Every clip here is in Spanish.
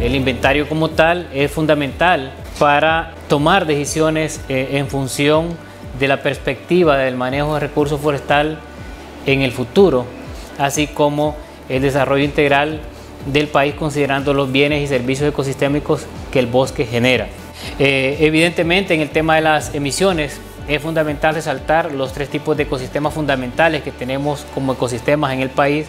El inventario como tal es fundamental para tomar decisiones eh, en función de la perspectiva del manejo de recursos forestal en el futuro, así como el desarrollo integral del país considerando los bienes y servicios ecosistémicos que el bosque genera. Eh, evidentemente en el tema de las emisiones es fundamental resaltar los tres tipos de ecosistemas fundamentales que tenemos como ecosistemas en el país,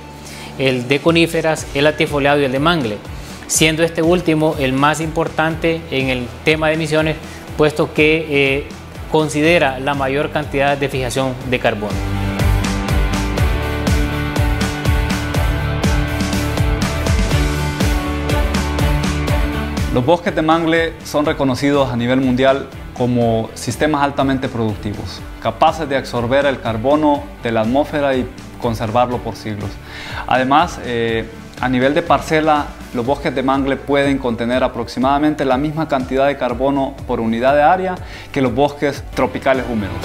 el de coníferas, el latifoliado y el de mangle, siendo este último el más importante en el tema de emisiones, puesto que eh, considera la mayor cantidad de fijación de carbono. Los bosques de mangle son reconocidos a nivel mundial como sistemas altamente productivos, capaces de absorber el carbono de la atmósfera y conservarlo por siglos. Además, eh, a nivel de parcela, los bosques de mangle pueden contener aproximadamente la misma cantidad de carbono por unidad de área que los bosques tropicales húmedos.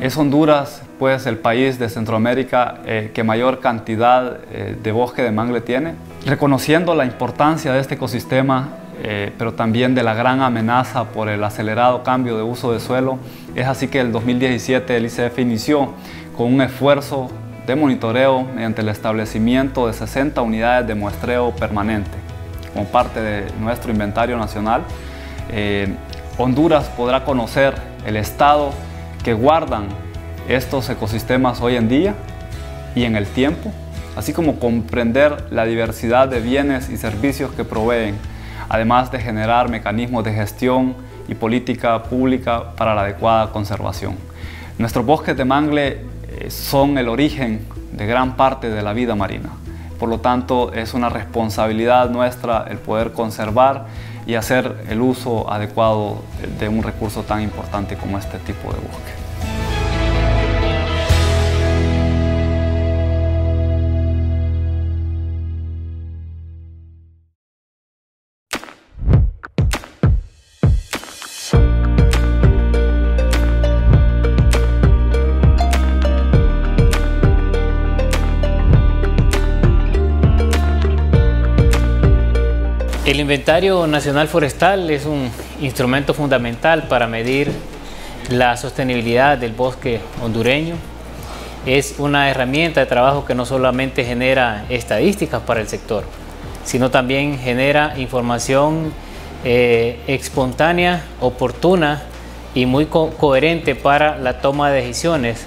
Es Honduras, pues, el país de Centroamérica eh, que mayor cantidad eh, de bosque de mangle tiene. Reconociendo la importancia de este ecosistema, eh, pero también de la gran amenaza por el acelerado cambio de uso de suelo, es así que el 2017 el ICF inició con un esfuerzo de monitoreo mediante el establecimiento de 60 unidades de muestreo permanente como parte de nuestro inventario nacional. Honduras podrá conocer el estado que guardan estos ecosistemas hoy en día y en el tiempo, así como comprender la diversidad de bienes y servicios que proveen, además de generar mecanismos de gestión y política pública para la adecuada conservación. Nuestros bosques de mangle eh, son el origen de gran parte de la vida marina. Por lo tanto, es una responsabilidad nuestra el poder conservar y hacer el uso adecuado de un recurso tan importante como este tipo de bosque. El Inventario Nacional Forestal es un instrumento fundamental para medir la sostenibilidad del bosque hondureño. Es una herramienta de trabajo que no solamente genera estadísticas para el sector, sino también genera información eh, espontánea, oportuna y muy coherente para la toma de decisiones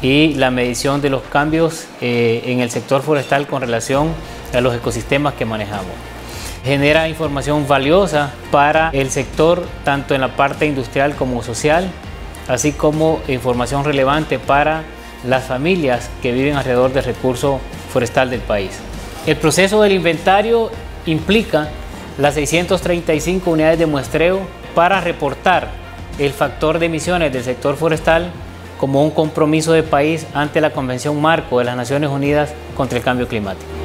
y la medición de los cambios eh, en el sector forestal con relación a los ecosistemas que manejamos genera información valiosa para el sector, tanto en la parte industrial como social, así como información relevante para las familias que viven alrededor del recurso forestal del país. El proceso del inventario implica las 635 unidades de muestreo para reportar el factor de emisiones del sector forestal como un compromiso de país ante la Convención Marco de las Naciones Unidas contra el Cambio Climático.